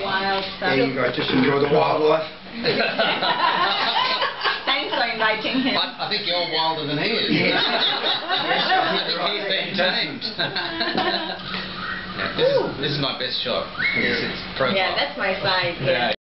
Wild stuff. There you go, just enjoy the wildlife. Thanks for inviting him. I, I think you're wilder than he is. Yes. I think he's been tamed. yeah, this, is, this is my best shot. It's. Yeah, that's my side.